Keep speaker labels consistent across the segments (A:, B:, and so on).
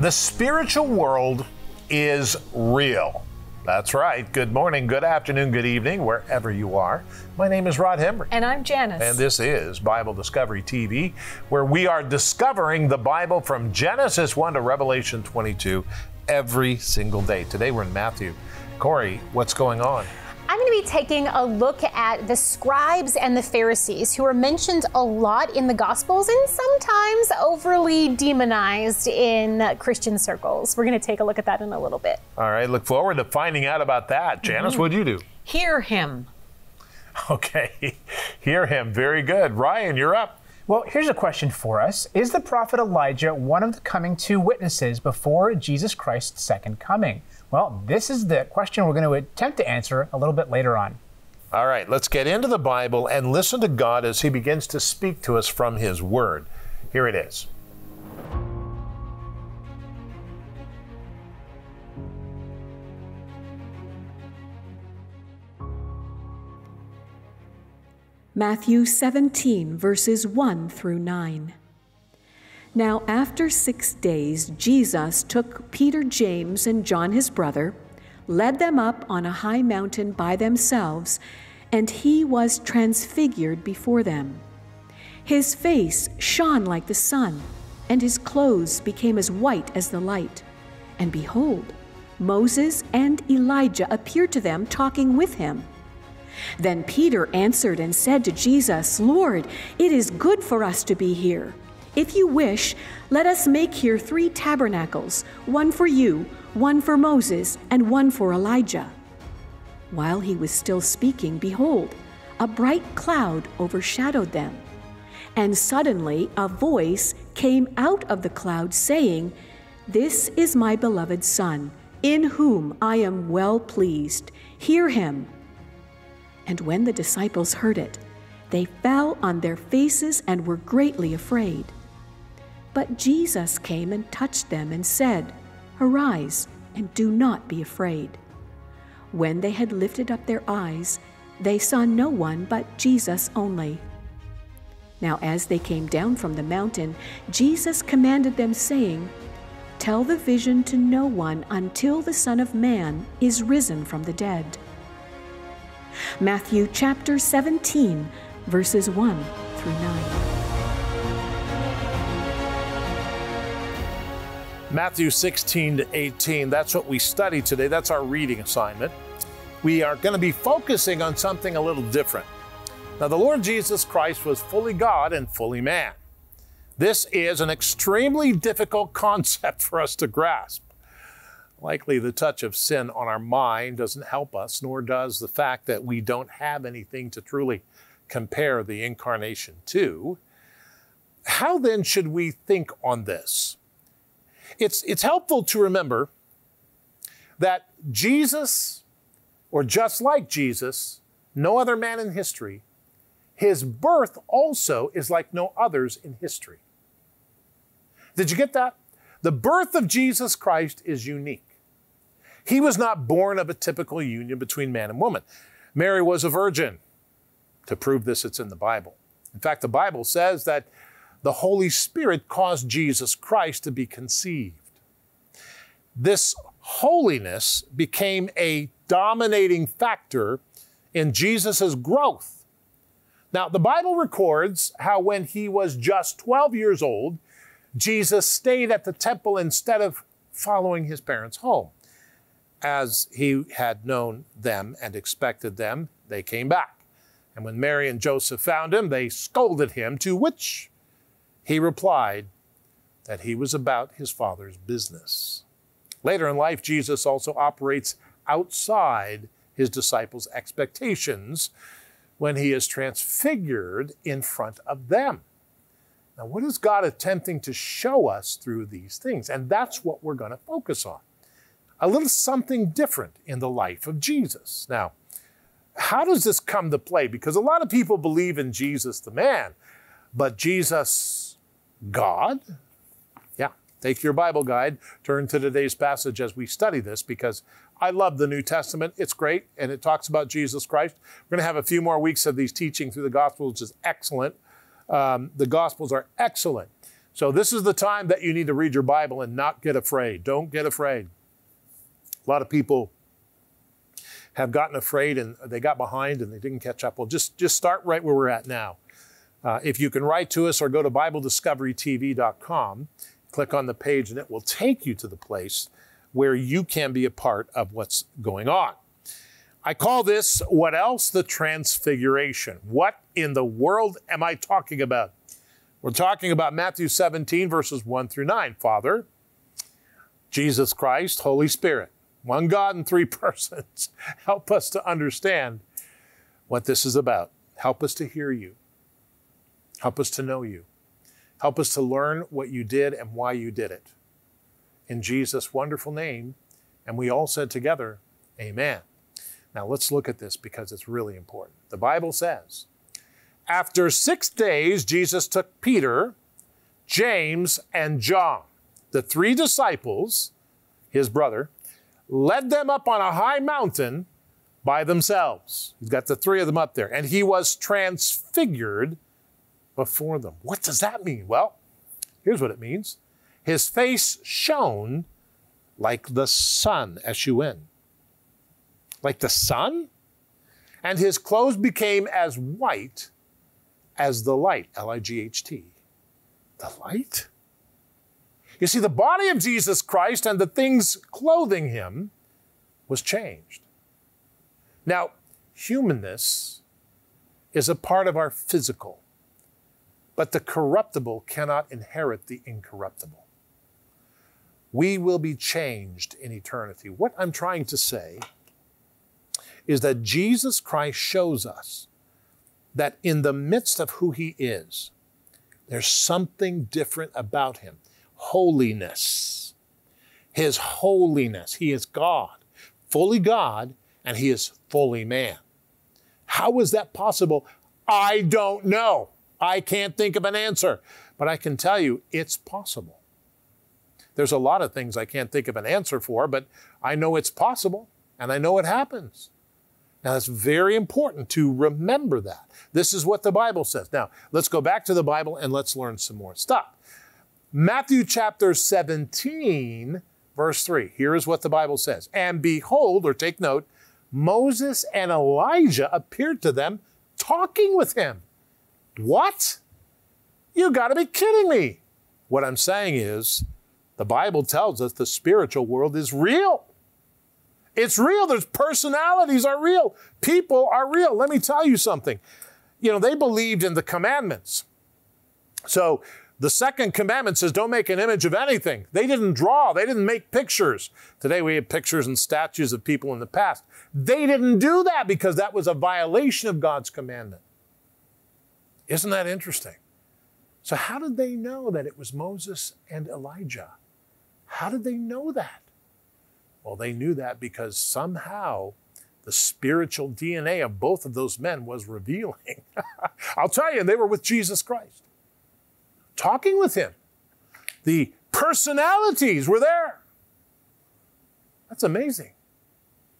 A: The spiritual world is real. That's right. Good morning, good afternoon, good evening, wherever you are. My name is Rod Hembree.
B: And I'm Janice.
A: And this is Bible Discovery TV, where we are discovering the Bible from Genesis 1 to Revelation 22 every single day. Today we're in Matthew. Corie, what's going on?
B: I'm going to be taking a look at the scribes and the Pharisees, who are mentioned a lot in the Gospels and sometimes overly demonized in Christian circles. We're going to take a look at that in a little bit.
A: All right, look forward to finding out about that. Janice, mm-hmm. what'd you do?
C: Hear him.
A: Okay, hear him. Very good. Ryan, you're up.
D: Well, here's a question for us Is the prophet Elijah one of the coming two witnesses before Jesus Christ's second coming? Well, this is the question we're going to attempt to answer a little bit later on.
A: All right, let's get into the Bible and listen to God as He begins to speak to us from His Word. Here it is.
E: Matthew 17, verses 1 through 9. Now, after six days, Jesus took Peter, James, and John his brother, led them up on a high mountain by themselves, and he was transfigured before them. His face shone like the sun, and his clothes became as white as the light. And behold, Moses and Elijah appeared to them, talking with him. Then Peter answered and said to Jesus, Lord, it is good for us to be here. If you wish, let us make here three tabernacles one for you, one for Moses, and one for Elijah. While he was still speaking, behold, a bright cloud overshadowed them. And suddenly a voice came out of the cloud saying, This is my beloved Son, in whom I am well pleased. Hear him. And when the disciples heard it, they fell on their faces and were greatly afraid. But Jesus came and touched them and said, Arise and do not be afraid. When they had lifted up their eyes, they saw no one but Jesus only. Now, as they came down from the mountain, Jesus commanded them, saying, Tell the vision to no one until the Son of Man is risen from the dead. Matthew chapter 17, verses 1 through 9.
A: Matthew 16 to 18. That's what we study today. That's our reading assignment. We are going to be focusing on something a little different. Now, the Lord Jesus Christ was fully God and fully man. This is an extremely difficult concept for us to grasp. Likely, the touch of sin on our mind doesn't help us, nor does the fact that we don't have anything to truly compare the incarnation to. How then should we think on this? It's, it's helpful to remember that Jesus, or just like Jesus, no other man in history, his birth also is like no others in history. Did you get that? The birth of Jesus Christ is unique. He was not born of a typical union between man and woman. Mary was a virgin. To prove this, it's in the Bible. In fact, the Bible says that the Holy Spirit caused Jesus Christ to be conceived. This holiness became a dominating factor in Jesus' growth. Now, the Bible records how when he was just 12 years old, Jesus stayed at the temple instead of following his parents home. As he had known them and expected them, they came back. And when Mary and Joseph found him, they scolded him, to which he replied that he was about his father's business. Later in life, Jesus also operates outside his disciples' expectations when he is transfigured in front of them. Now, what is God attempting to show us through these things? And that's what we're going to focus on. A little something different in the life of Jesus. Now, how does this come to play? Because a lot of people believe in Jesus the man, but Jesus God? Yeah, take your Bible guide, turn to today's passage as we study this because I love the New Testament. It's great and it talks about Jesus Christ. We're going to have a few more weeks of these teaching through the Gospels, which is excellent. Um, the Gospels are excellent. So, this is the time that you need to read your Bible and not get afraid. Don't get afraid. A lot of people have gotten afraid and they got behind and they didn't catch up. Well, just, just start right where we're at now. Uh, if you can write to us or go to BibleDiscoveryTV.com, click on the page and it will take you to the place where you can be a part of what's going on. I call this what else? The Transfiguration. What in the world am I talking about? We're talking about Matthew 17, verses 1 through 9. Father, Jesus Christ, Holy Spirit, one God in three persons. Help us to understand what this is about. Help us to hear you. Help us to know you. Help us to learn what you did and why you did it. In Jesus' wonderful name, and we all said together, Amen. Now let's look at this because it's really important. The Bible says, after six days, Jesus took Peter, James, and John, the three disciples, his brother, led them up on a high mountain by themselves. He's got the three of them up there, and he was transfigured before them. What does that mean? Well, here's what it means His face shone like the sun, S U N. Like the sun? And his clothes became as white as the light, L I G H T. The light? You see, the body of Jesus Christ and the things clothing him was changed. Now, humanness is a part of our physical, but the corruptible cannot inherit the incorruptible. We will be changed in eternity. What I'm trying to say is that Jesus Christ shows us that in the midst of who he is, there's something different about him holiness. His holiness. He is God, fully God, and He is fully man. How is that possible? I don't know. I can't think of an answer, but I can tell you it's possible. There's a lot of things I can't think of an answer for, but I know it's possible and I know it happens. Now, it's very important to remember that. This is what the Bible says. Now, let's go back to the Bible and let's learn some more stuff. Matthew chapter 17, verse 3. Here is what the Bible says. And behold, or take note, Moses and Elijah appeared to them talking with him. What? You got to be kidding me. What I'm saying is, the Bible tells us the spiritual world is real. It's real. There's personalities are real. People are real. Let me tell you something. You know, they believed in the commandments. So the second commandment says, don't make an image of anything. They didn't draw, they didn't make pictures. Today we have pictures and statues of people in the past. They didn't do that because that was a violation of God's commandment. Isn't that interesting? So, how did they know that it was Moses and Elijah? How did they know that? Well, they knew that because somehow the spiritual DNA of both of those men was revealing. I'll tell you, they were with Jesus Christ talking with him. The personalities were there. That's amazing.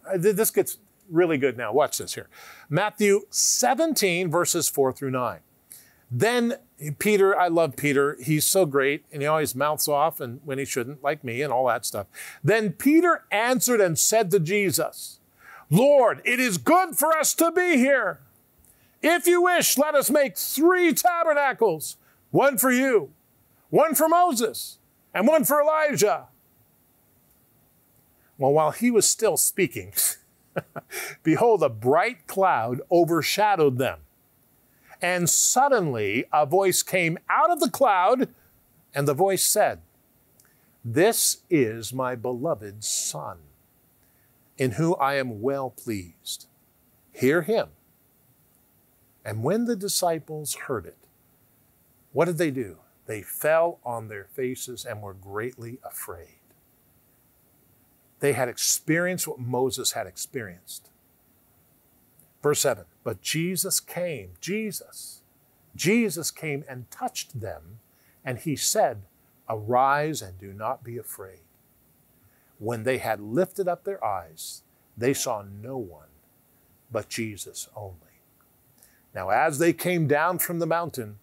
A: Uh, this gets really good now. Watch this here. Matthew 17, verses 4 through 9. Then Peter, I love Peter. He's so great, and he always mouths off and when he shouldn't, like me, and all that stuff. Then Peter answered and said to Jesus, Lord, it is good for us to be here. If you wish, let us make three tabernacles one for you, one for Moses, and one for Elijah. Well, while he was still speaking, behold, a bright cloud overshadowed them. And suddenly a voice came out of the cloud, and the voice said, This is my beloved Son, in whom I am well pleased. Hear him. And when the disciples heard it, what did they do? They fell on their faces and were greatly afraid. They had experienced what Moses had experienced. Verse 7 But Jesus came, Jesus, Jesus came and touched them, and he said, Arise and do not be afraid. When they had lifted up their eyes, they saw no one but Jesus only. Now, as they came down from the mountain,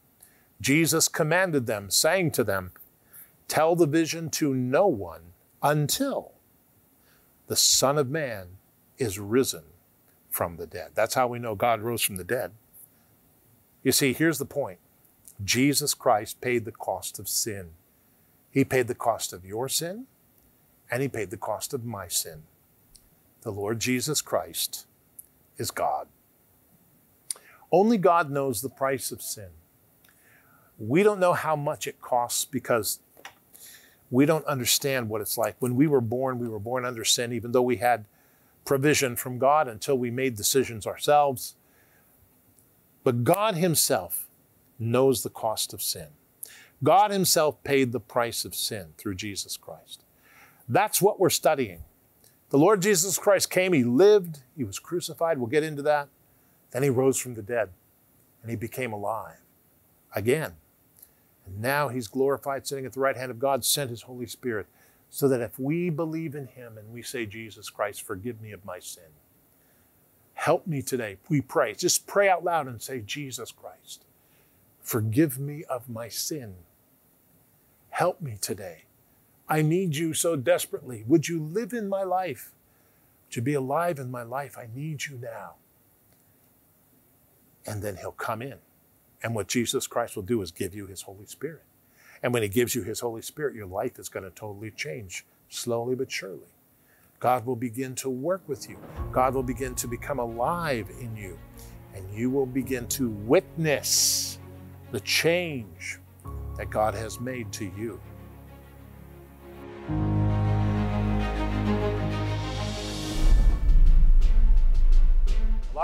A: Jesus commanded them, saying to them, Tell the vision to no one until the Son of Man is risen from the dead. That's how we know God rose from the dead. You see, here's the point Jesus Christ paid the cost of sin. He paid the cost of your sin, and He paid the cost of my sin. The Lord Jesus Christ is God. Only God knows the price of sin. We don't know how much it costs because we don't understand what it's like. When we were born, we were born under sin, even though we had provision from God until we made decisions ourselves. But God Himself knows the cost of sin. God Himself paid the price of sin through Jesus Christ. That's what we're studying. The Lord Jesus Christ came, He lived, He was crucified. We'll get into that. Then He rose from the dead and He became alive again. And now He's glorified, sitting at the right hand of God, sent His Holy Spirit, so that if we believe in Him and we say, Jesus Christ, forgive me of my sin, help me today. We pray. Just pray out loud and say, Jesus Christ, forgive me of my sin. Help me today. I need you so desperately. Would you live in my life? To be alive in my life? I need you now. And then he'll come in. And what Jesus Christ will do is give you his Holy Spirit. And when he gives you his Holy Spirit, your life is going to totally change, slowly but surely. God will begin to work with you. God will begin to become alive in you. And you will begin to witness the change that God has made to you.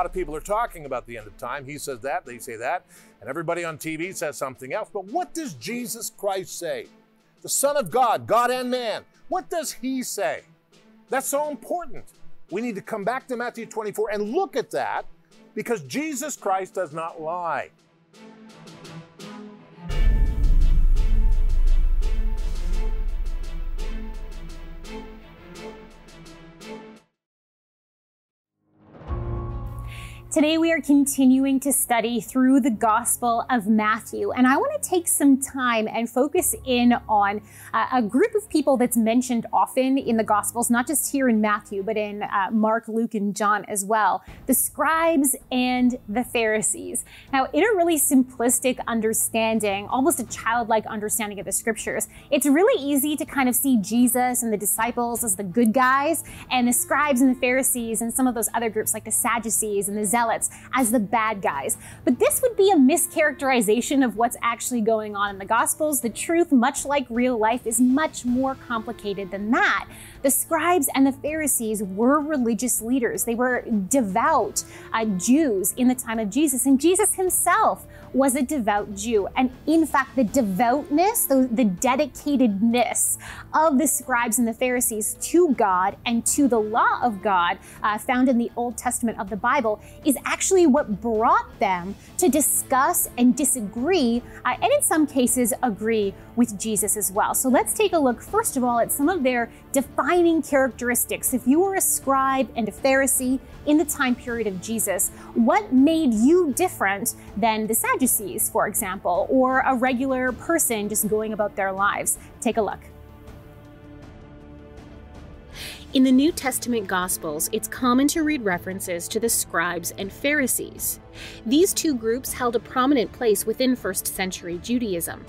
A: Lot of people are talking about the end of time. He says that, they say that, and everybody on TV says something else. But what does Jesus Christ say? The Son of God, God and man. What does he say? That's so important. We need to come back to Matthew 24 and look at that because Jesus Christ does not lie.
B: Today, we are continuing to study through the Gospel of Matthew, and I want to take some time and focus in on uh, a group of people that's mentioned often in the Gospels, not just here in Matthew, but in uh, Mark, Luke, and John as well the scribes and the Pharisees. Now, in a really simplistic understanding, almost a childlike understanding of the scriptures, it's really easy to kind of see Jesus and the disciples as the good guys, and the scribes and the Pharisees and some of those other groups like the Sadducees and the Zealots as the bad guys. But this would be a mischaracterization of what's actually going on in the Gospels. The truth, much like real life, is much more complicated than that. The scribes and the Pharisees were religious leaders. They were devout uh, Jews in the time of Jesus, and Jesus himself was a devout Jew. And in fact, the devoutness, the, the dedicatedness of the scribes and the Pharisees to God and to the law of God, uh, found in the Old Testament of the Bible, is actually what brought them to discuss and disagree, uh, and in some cases, agree with Jesus as well. So let's take a look, first of all, at some of their defining characteristics. If you were a scribe and a Pharisee in the time period of Jesus, what made you different than the Sadducees, for example, or a regular person just going about their lives? Take a look.
C: In the New Testament Gospels, it's common to read references to the scribes and Pharisees. These two groups held a prominent place within first century Judaism.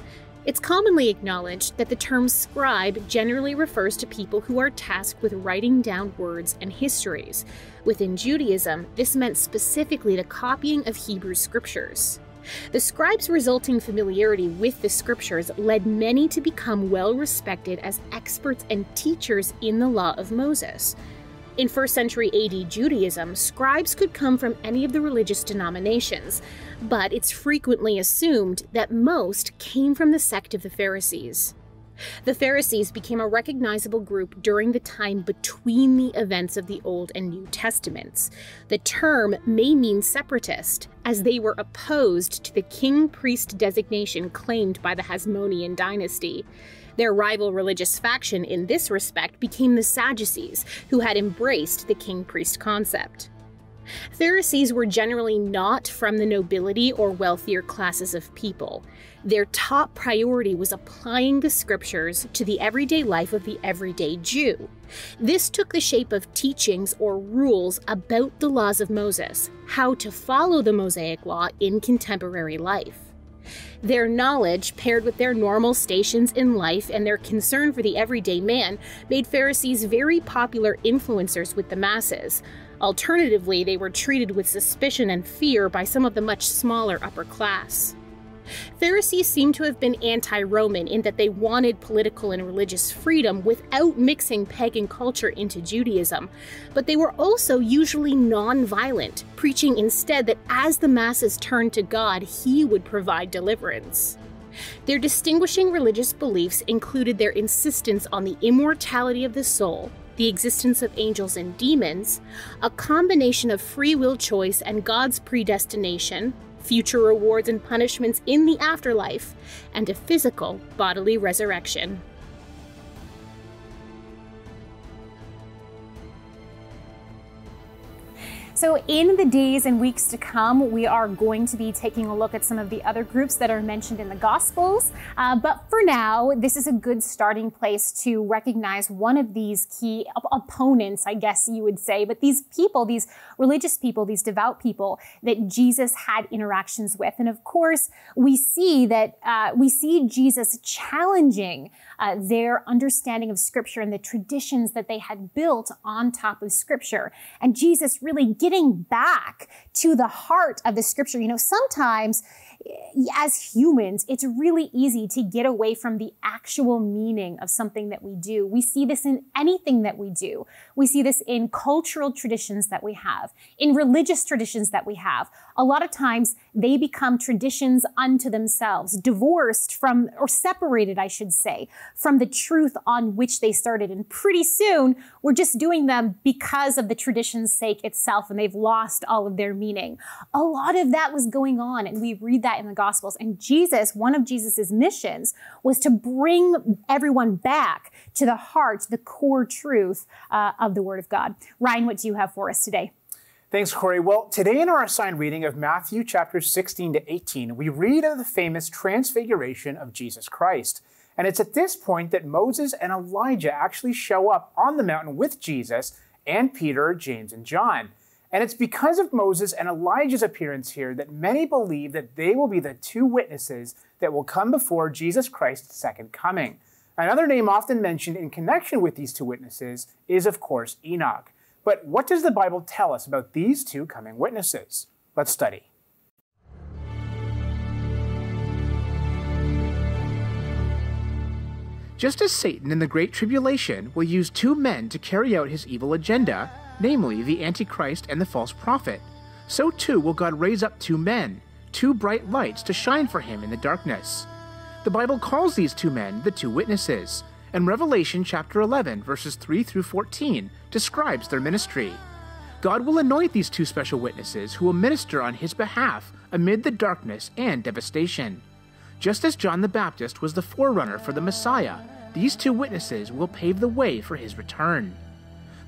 C: It's commonly acknowledged that the term scribe generally refers to people who are tasked with writing down words and histories. Within Judaism, this meant specifically the copying of Hebrew scriptures. The scribes' resulting familiarity with the scriptures led many to become well respected as experts and teachers in the law of Moses. In 1st century AD Judaism, scribes could come from any of the religious denominations, but it's frequently assumed that most came from the sect of the Pharisees. The Pharisees became a recognizable group during the time between the events of the Old and New Testaments. The term may mean separatist, as they were opposed to the king priest designation claimed by the Hasmonean dynasty. Their rival religious faction in this respect became the Sadducees, who had embraced the king priest concept. Pharisees were generally not from the nobility or wealthier classes of people. Their top priority was applying the scriptures to the everyday life of the everyday Jew. This took the shape of teachings or rules about the laws of Moses, how to follow the Mosaic law in contemporary life. Their knowledge, paired with their normal stations in life and their concern for the everyday man, made Pharisees very popular influencers with the masses. Alternatively, they were treated with suspicion and fear by some of the much smaller upper class. Pharisees seem to have been anti Roman in that they wanted political and religious freedom without mixing pagan culture into Judaism, but they were also usually non violent, preaching instead that as the masses turned to God, He would provide deliverance. Their distinguishing religious beliefs included their insistence on the immortality of the soul, the existence of angels and demons, a combination of free will choice and God's predestination, future rewards and punishments in the afterlife, and a physical bodily resurrection.
B: So, in the days and weeks to come, we are going to be taking a look at some of the other groups that are mentioned in the Gospels. Uh, but for now, this is a good starting place to recognize one of these key op- opponents, I guess you would say. But these people, these religious people, these devout people that Jesus had interactions with. And of course, we see that uh, we see Jesus challenging uh, their understanding of Scripture and the traditions that they had built on top of Scripture. And Jesus really getting back to the heart of the scripture. You know, sometimes as humans, it's really easy to get away from the actual meaning of something that we do. We see this in anything that we do. We see this in cultural traditions that we have, in religious traditions that we have. A lot of times they become traditions unto themselves, divorced from, or separated, I should say, from the truth on which they started. And pretty soon we're just doing them because of the tradition's sake itself, and they've lost all of their meaning. A lot of that was going on, and we read that in the Gospels. And Jesus, one of Jesus's missions was to bring everyone back to the heart, the core truth uh, of the Word of God. Ryan, what do you have for us today?
D: Thanks, Corie. Well, today in our assigned reading of Matthew chapters 16 to 18, we read of the famous transfiguration of Jesus Christ. And it's at this point that Moses and Elijah actually show up on the mountain with Jesus and Peter, James, and John. And it's because of Moses and Elijah's appearance here that many believe that they will be the two witnesses that will come before Jesus Christ's second coming. Another name often mentioned in connection with these two witnesses is, of course, Enoch. But what does the Bible tell us about these two coming witnesses? Let's study. Just as Satan in the Great Tribulation will use two men to carry out his evil agenda, namely the Antichrist and the false prophet, so too will God raise up two men, two bright lights to shine for him in the darkness. The Bible calls these two men the two witnesses, and Revelation chapter 11, verses 3 through 14, describes their ministry. God will anoint these two special witnesses who will minister on his behalf amid the darkness and devastation. Just as John the Baptist was the forerunner for the Messiah, these two witnesses will pave the way for his return.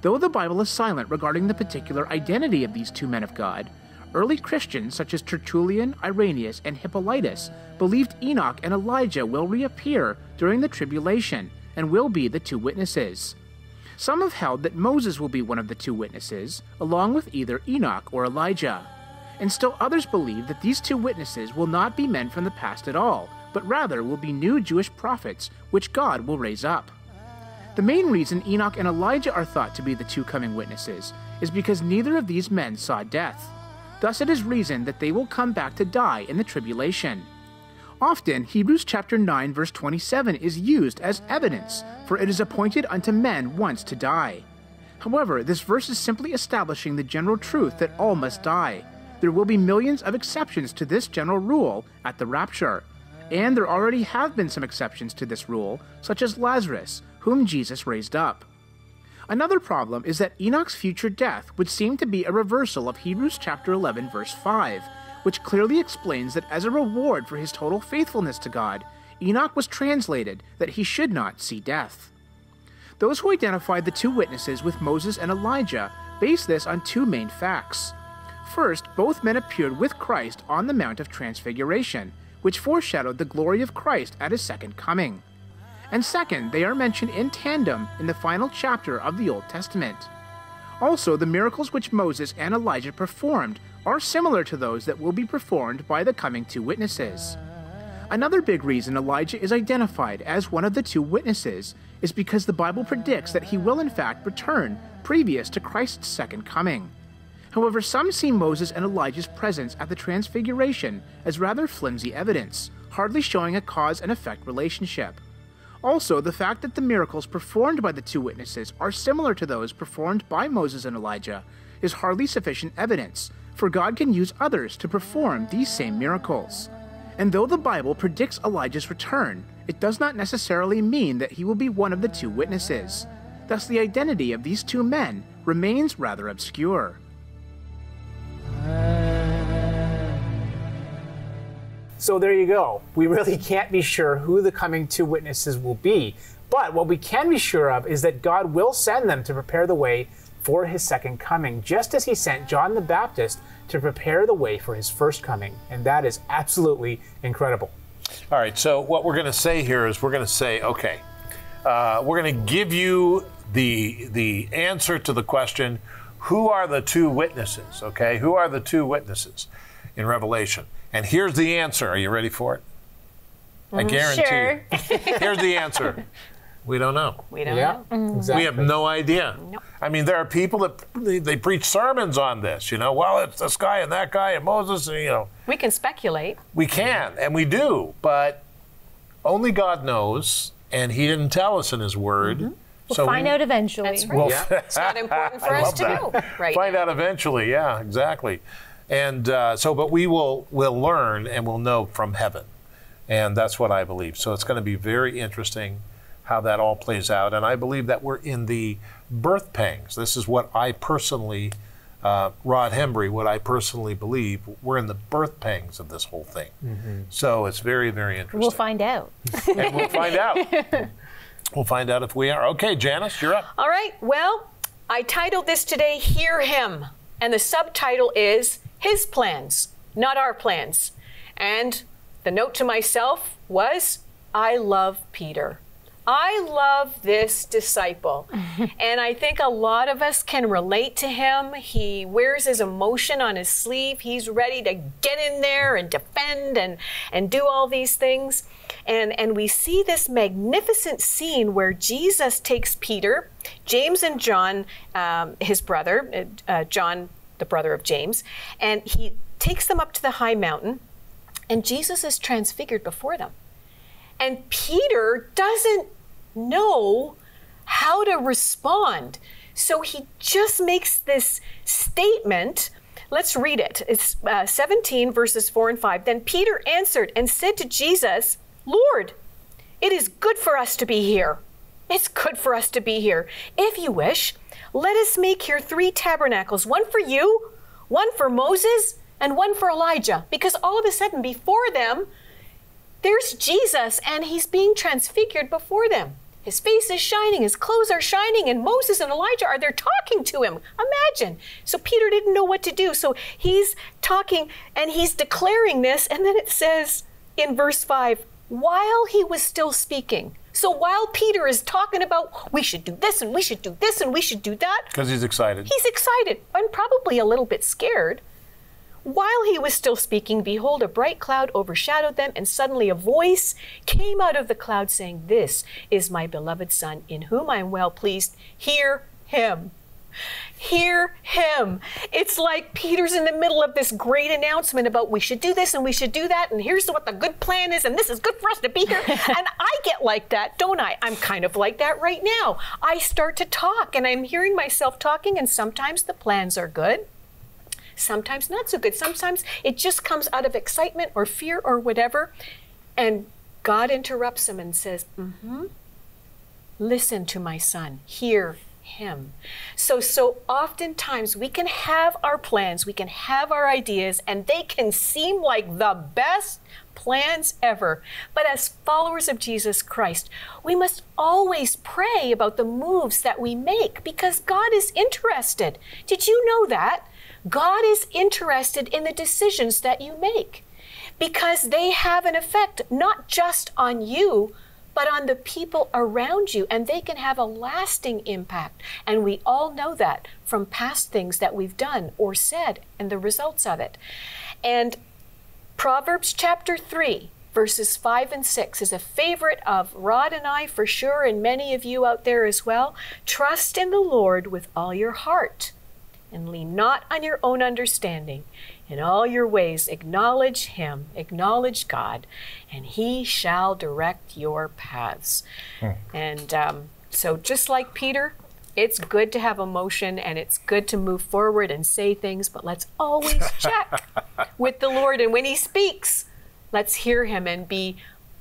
D: Though the Bible is silent regarding the particular identity of these two men of God, early Christians such as Tertullian, Irenaeus, and Hippolytus believed Enoch and Elijah will reappear during the tribulation and will be the two witnesses. Some have held that Moses will be one of the two witnesses, along with either Enoch or Elijah. And still others believe that these two witnesses will not be men from the past at all, but rather will be new Jewish prophets which God will raise up. The main reason Enoch and Elijah are thought to be the two coming witnesses is because neither of these men saw death. Thus it is reasoned that they will come back to die in the tribulation. Often, Hebrews chapter 9 verse 27 is used as evidence, for it is appointed unto men once to die. However, this verse is simply establishing the general truth that all must die. There will be millions of exceptions to this general rule at the rapture. And there already have been some exceptions to this rule, such as Lazarus, whom Jesus raised up. Another problem is that Enoch's future death would seem to be a reversal of Hebrews chapter 11 verse 5, which clearly explains that as a reward for his total faithfulness to God, Enoch was translated that he should not see death. Those who identified the two witnesses with Moses and Elijah base this on two main facts. First, both men appeared with Christ on the Mount of Transfiguration, which foreshadowed the glory of Christ at his second coming. And second, they are mentioned in tandem in the final chapter of the Old Testament. Also, the miracles which Moses and Elijah performed are similar to those that will be performed by the coming two witnesses. Another big reason Elijah is identified as one of the two witnesses is because the Bible predicts that he will in fact return previous to Christ's second coming. However, some see Moses and Elijah's presence at the Transfiguration as rather flimsy evidence, hardly showing a cause and effect relationship. Also, the fact that the miracles performed by the two witnesses are similar to those performed by Moses and Elijah is hardly sufficient evidence, for God can use others to perform these same miracles. And though the Bible predicts Elijah's return, it does not necessarily mean that he will be one of the two witnesses. Thus, the identity of these two men remains rather obscure.
F: So there you go. We really can't be sure who the coming two witnesses will be. But what we can be sure of is that God will send them to prepare the way for his second coming, just as he sent John the Baptist to prepare the way for his first coming. And that is absolutely incredible.
A: All right, so what we're going to say here is we're going to say, okay, uh, we're going to give you the the answer to the question, who are the two witnesses? Okay, who are the two witnesses in Revelation? And here's the answer. Are you ready for it? I guarantee
B: Sure.
A: you. Here's the answer. We don't know.
G: We don't
F: Yeah,
G: know.
F: exactly.
A: We have no idea.
G: Nope.
A: I mean, there are people that they, they preach sermons on this. You know, well, it's this guy and that guy and Moses. And, you know,
G: We can speculate.
A: we can and we do, but only God knows, and He didn't tell us in His Word.
B: Mm-hmm. We'll find
A: we-
B: out eventually.
G: That's right.
A: Well,
G: It's not important for us to
A: that.
G: know right
A: Find
G: now.
A: out eventually. Yeah, exactly. And uh, so, but we will will learn and we'll know from heaven, and that's what I believe. So it's going to be very interesting how that all plays out. And I believe that we're in the birth pangs. This is what I personally, uh, Rod Hembree, what I personally believe. We're in the birth pangs of this whole thing. So it's very, very interesting.
B: We'll find out.
A: and we'll find out. We'll find out if we are. Okay, Janice, you're up.
G: All right. Well, I titled this today Hear Him. And the subtitle is His Plans, Not Our Plans. And the note to myself was I love Peter. I love this disciple. and I think a lot of us can relate to him. He wears his emotion on his sleeve. He's ready to get in there and defend and, and do all these things. And, and we see this magnificent scene where Jesus takes Peter, James and John, um, his brother, uh, John, the brother of James, and he takes them up to the high mountain, and Jesus is transfigured before them. And Peter doesn't know how to respond. So he just makes this statement. Let's read it. It's uh, 17, verses 4 and 5. Then Peter answered and said to Jesus, Lord, it is good for us to be here. It's good for us to be here. If you wish, let us make here three tabernacles one for you, one for Moses, and one for Elijah. Because all of a sudden, before them, there's Jesus and he's being transfigured before them. His face is shining, his clothes are shining, and Moses and Elijah are there talking to him. Imagine. So Peter didn't know what to do. So he's talking and he's declaring this, and then it says in verse 5 while he was still speaking. So while Peter is talking about we should do this and we should do this and we should do that,
A: Because he's excited.
G: He's excited and probably a little bit scared. While he was still speaking, behold, a bright cloud overshadowed them, and suddenly a voice came out of the cloud saying, This is my beloved Son, in whom I am well pleased. Hear him. Hear him. It's like Peter's in the middle of this great announcement about we should do this and we should do that, and here's what the good plan is, and this is good for us to be here. and I get like that, don't I? I'm kind of like that right now. I start to talk, and I'm hearing myself talking, and sometimes the plans are good sometimes not so good. Sometimes it just comes out of excitement or fear or whatever. And God interrupts him and says, mm-hmm. Listen to my son. Hear him. So, so oftentimes we can have our plans, we can have our ideas, and they can seem like the best plans ever. But as followers of Jesus Christ, we must always pray about the moves that we make because God is interested. Did you know that? God is interested in the decisions that you make because they have an effect not just on you, but on the people around you, and they can have a lasting impact. And we all know that from past things that we've done or said and the results of it. And Proverbs chapter 3, verses 5 and 6 is a favorite of Rod and I for sure, and many of you out there as well. Trust in the Lord with all your heart and lean not on your own understanding. In all your ways, acknowledge Him, acknowledge God, and He shall direct your paths. Hmm. And um, so, just like Peter, it's good to have emotion and it's good to move forward and say things, but let's always check with the Lord. And when He speaks, let's hear Him and be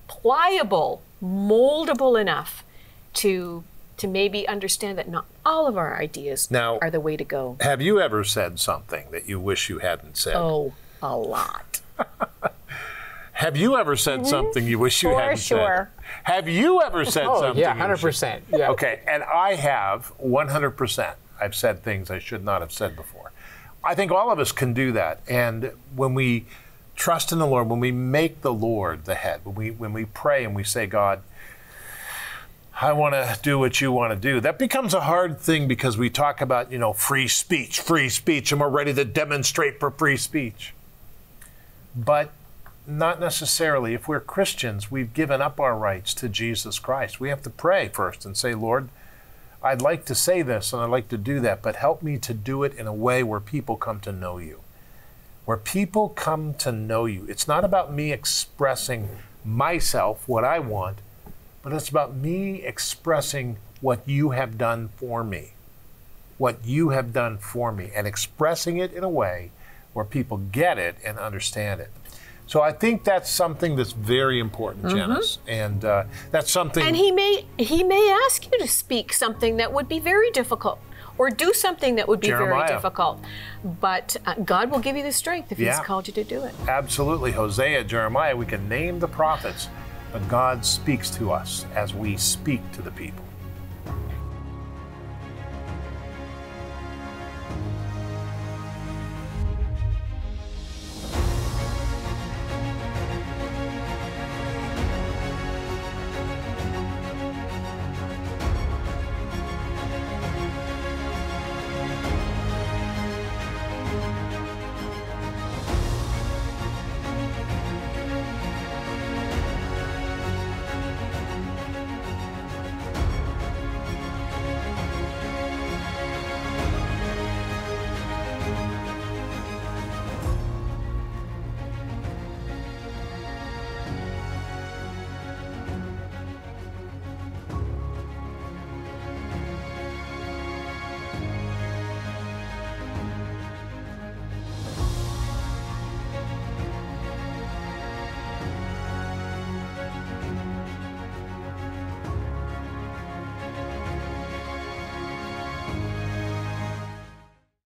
G: pliable, moldable enough to to maybe understand that not all of our ideas now, are the way to go.
A: Have you ever said something that you wish you hadn't said?
G: Oh, a lot.
A: Have you ever said mm-hmm. something you wish you
B: For
A: hadn't said?
B: sure.
A: said? Have you ever said
F: oh,
A: something?
F: Yeah, hundred percent. Yeah.
A: Okay, and I have one hundred percent. I've said things I should not have said before. I think all of us can do that, and when we trust in the Lord, when we make the Lord the head, when we when we pray and we say, God I want to do what you want to do. That becomes a hard thing because we talk about, you know, free speech, free speech, and we're ready to demonstrate for free speech. But not necessarily. If we're Christians, we've given up our rights to Jesus Christ. We have to pray first and say, Lord, I'd like to say this and I'd like to do that, but help me to do it in a way where people come to know you. Where people come to know you. It's not about me expressing myself, what I want but it's about me expressing what you have done for me. What you have done for me, and expressing it in a way where people get it and understand it. So I think that's something that's very important, mm-hmm. Janice, and uh, that's something.
G: And he may he may ask you to speak something that would be very difficult, or do something that would be
A: Jeremiah.
G: very difficult. But uh, God will give you the strength if yeah. He's called you to do it.
A: Absolutely, Hosea, Jeremiah. We can name the prophets but God speaks to us as we speak to the people.